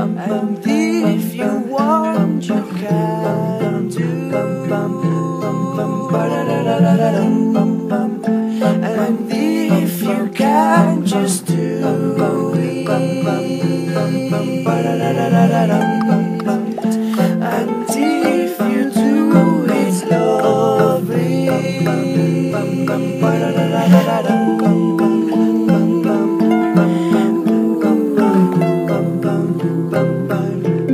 And if you want, you can do. And if you can, just do it.